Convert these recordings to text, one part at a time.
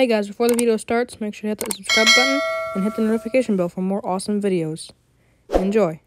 Hey guys, before the video starts, make sure to hit that subscribe button and hit the notification bell for more awesome videos. Enjoy!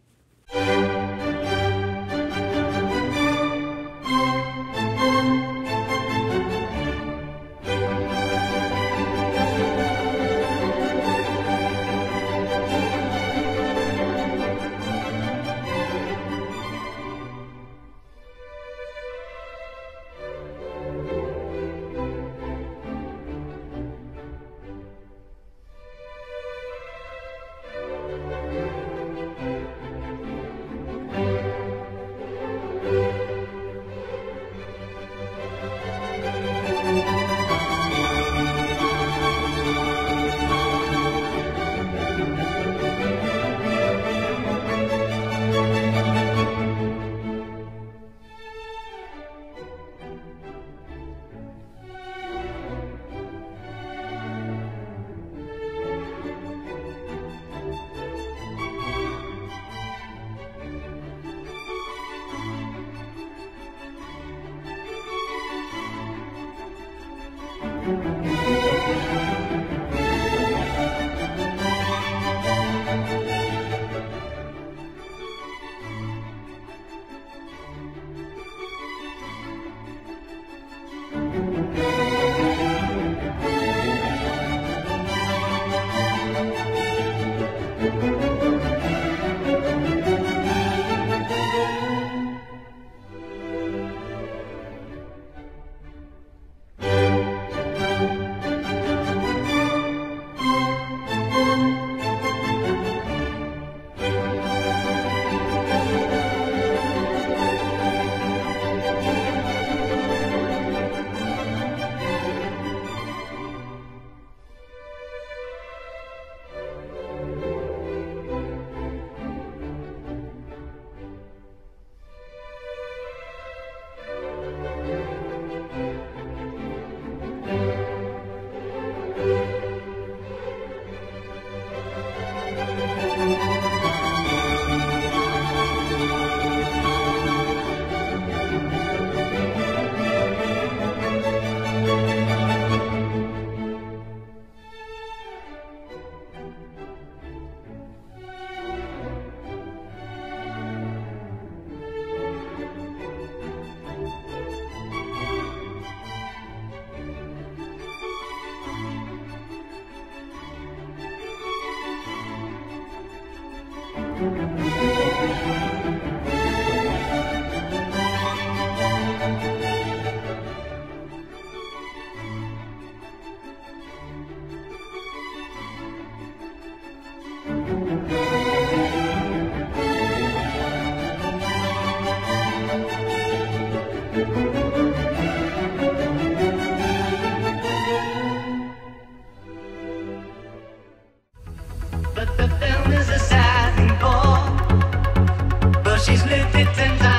she's lived it ten times.